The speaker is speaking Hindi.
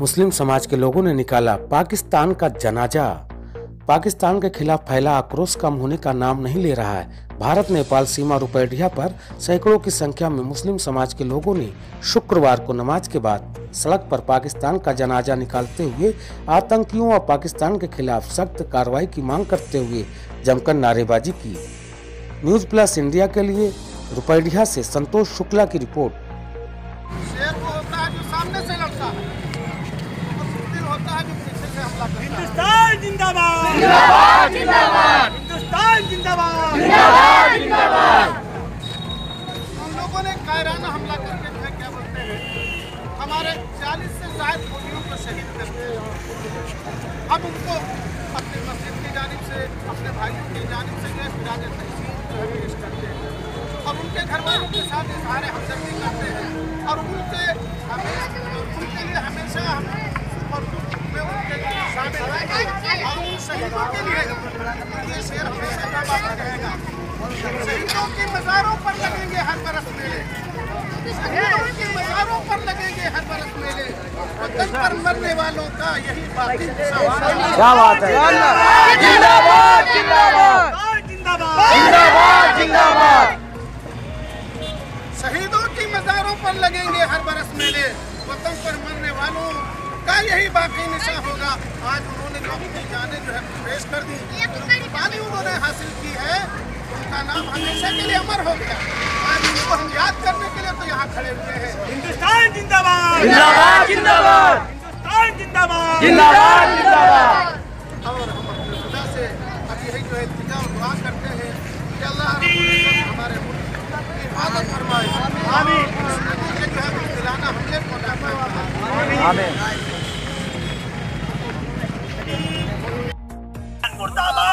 मुस्लिम समाज के लोगों ने निकाला पाकिस्तान का जनाजा। पाकिस्तान के खिलाफ फैला आक्रोश कम होने का नाम नहीं ले रहा है। भारत, नेपाल सीमा रुपैडिया पर सैकड़ों की संख्या में मुस्लिम समाज के लोगों ने शुक्रवार को नमाज़ के बाद सड़क पर पाकिस्तान का जनाजा निकालते हुए आतंकियों और पाकिस्तान के खिलाफ सख्त कार्रवाई की मांग करते हुए जमकर नारेबाजी की। न्यूज़ प्लस इंडिया के लिए रुपैडिया से संतोष शुक्ला की रिपोर्ट। हिंदुस्तान जिंदाबाद। जिंदाबाद जिंदाबाद। हिंदुस्तान जिंदाबाद। जिंदाबाद जिंदाबाद। उन लोगों ने कायराना हमला करके जो है क्या बोलते हैं हमारे चालीस से जायद फौजियों को शहीद कर दिया अब उनको अपनी मस्जिद की जानब से अपने भाइयों की जानब से जो है फिराज तहसील जो पेश करते हैं। और उनके घर वालों के साथ इजहार हमदर्दी करते हैं और उनके हमें उनके लिए हमेशा हम सुख और दुख में उनके लिए शामिल रहेंगे और उन शहीदों के मज़ारों पर लगेंगे हर बरस मेले शहीदों की मज़ारों पर लगेंगे हर बरस मेले वतन पर मरने वालों का यही बाकी क्या बात है? जिंदाबाद जिंदाबाद। जिंदाबाद जिंदाबाद। शहीदों की मज़ारों पर लगेंगे हर बरस मेले। वतन पर मरने वालों का यही बाकी निशा होगा। आज उन्होंने जो अपनी जाने जो है पेश कर दी कुर्बानी उन्होंने हासिल की है। उनका नाम हमेशा के लिए अमर हो गया। आज उनको हम याद करने के लिए तो यहाँ खड़े हुए हैं। हिंदुस्तान जिंदाबाद। जिंदाबाद जिंदाबाद। हिंदुस्तान जिंदाबाद। जिंदाबाद जिंदाबाद। और हम अपने खुदा से अब यही जो है इल्तिजा और दुआ करते हैं कि अल्लाह हमारे मुल्क की हिफाजत फरमाए। आमीन। जो है दिलाना हमने आमीन। importaba.